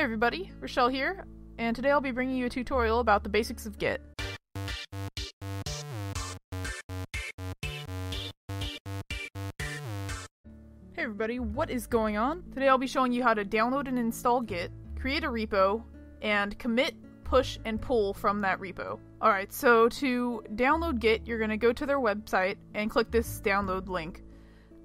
Hey everybody, Rochelle here, and today I'll be bringing you a tutorial about the basics of Git. Hey everybody, what is going on? Today I'll be showing you how to download and install Git, create a repo, and commit, push, and pull from that repo. Alright, so to download Git, you're going to go to their website and click this download link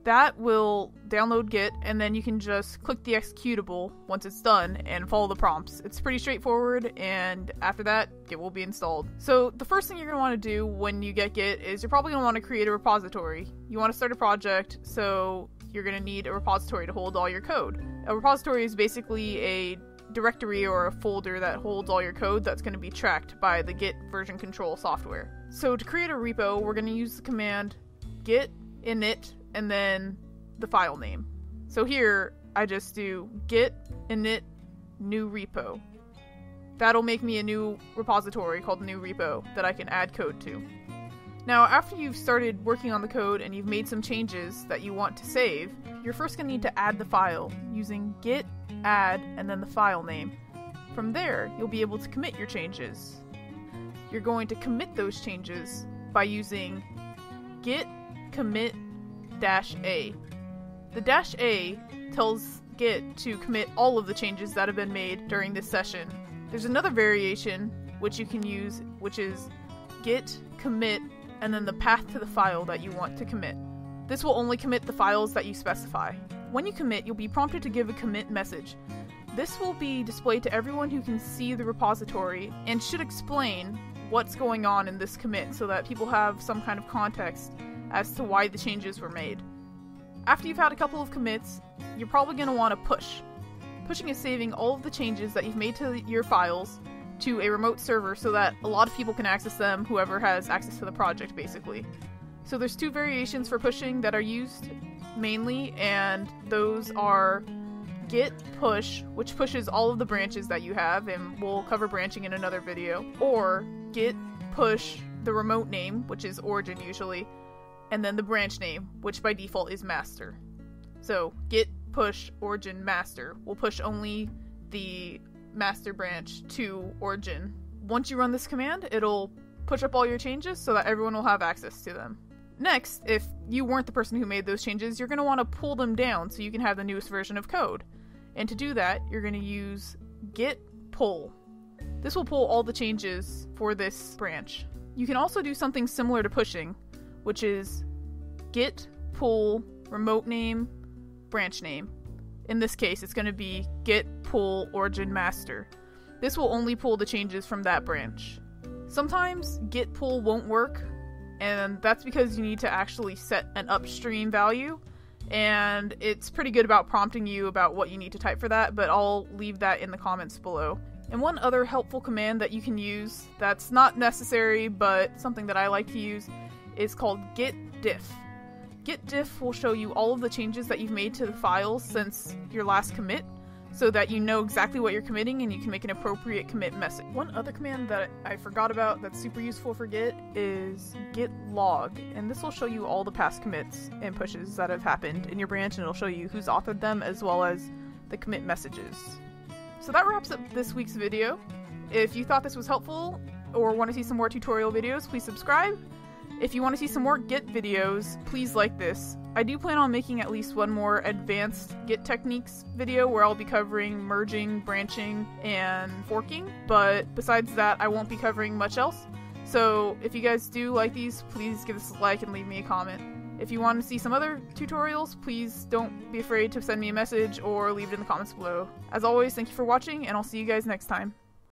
that will download Git, and then you can just click the executable once it's done and follow the prompts. It's pretty straightforward, and after that, Git will be installed. So, the first thing you're going to want to do when you get Git is you're probably going to want to create a repository. You want to start a project, so you're going to need a repository to hold all your code. A repository is basically a directory or a folder that holds all your code that's going to be tracked by the Git version control software. So, to create a repo, we're going to use the command git init and then the file name. So here I just do git init new repo. That'll make me a new repository called new repo that I can add code to. Now, after you've started working on the code and you've made some changes that you want to save, you're first going to need to add the file using git add and then the file name. From there, you'll be able to commit your changes. You're going to commit those changes by using git commit dash A. The dash A tells Git to commit all of the changes that have been made during this session. There's another variation which you can use, which is git commit and then the path to the file that you want to commit. This will only commit the files that you specify. When you commit, you'll be prompted to give a commit message. This will be displayed to everyone who can see the repository and should explain what's going on in this commit so that people have some kind of context as to why the changes were made. After you've had a couple of commits, you're probably going to want to push. Pushing is saving all of the changes that you've made to your files to a remote server so that a lot of people can access them, whoever has access to the project, basically. So there's two variations for pushing that are used mainly, and those are git push, which pushes all of the branches that you have, and we'll cover branching in another video, or git push the remote name, which is origin usually, and then the branch name, which by default is master. So git push origin master will push only the master branch to origin. Once you run this command, it'll push up all your changes so that everyone will have access to them. Next, if you weren't the person who made those changes, you're going to want to pull them down so you can have the newest version of code. And to do that, you're going to use git pull. This will pull all the changes for this branch. You can also do something similar to pushing, which is git pull remote name branch name. In this case, it's going to be git pull origin master. This will only pull the changes from that branch. Sometimes git pull won't work, and that's because you need to actually set an upstream value, and it's pretty good about prompting you about what you need to type for that, but I'll leave that in the comments below. And one other helpful command that you can use that's not necessary but something that I like to use is called git diff. Git diff will show you all of the changes that you've made to the files since your last commit so that you know exactly what you're committing and you can make an appropriate commit message. One other command that I forgot about that's super useful for Git is git log, and this will show you all the past commits and pushes that have happened in your branch and it'll show you who's authored them as well as the commit messages. So that wraps up this week's video. If you thought this was helpful or want to see some more tutorial videos, please subscribe if you want to see some more Git videos, please like this. I do plan on making at least one more advanced Git techniques video where I'll be covering merging, branching, and forking, but besides that, I won't be covering much else. So if you guys do like these, please give us a like and leave me a comment. If you want to see some other tutorials, please don't be afraid to send me a message or leave it in the comments below. As always, thank you for watching, and I'll see you guys next time.